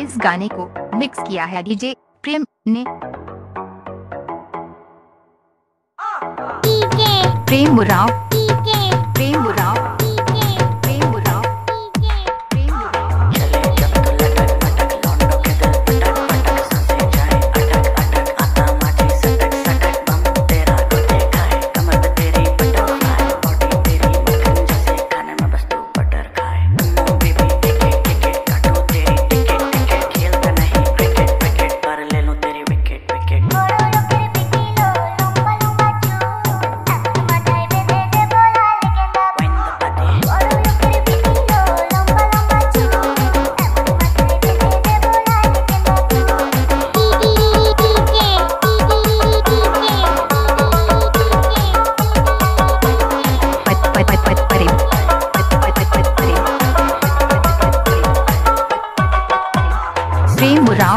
इस गाने को मिक्स किया है डीजे प्रेम ने। प्रेम बुराव प्रेम बुरा 追不着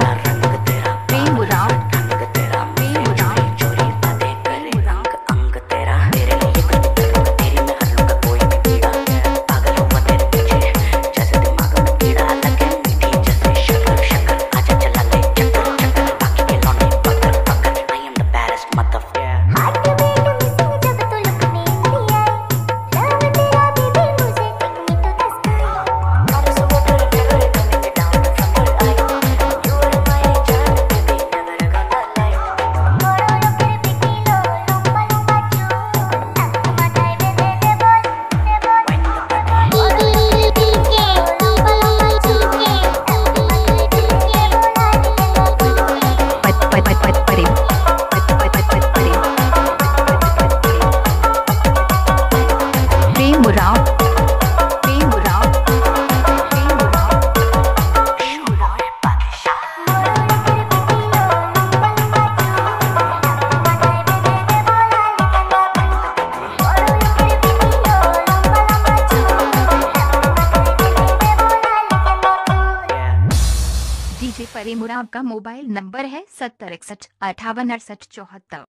से परिमुरा आपका मोबाइल नंबर है सत्तर इकसठ अठावन अड़सठ चौहत्तर।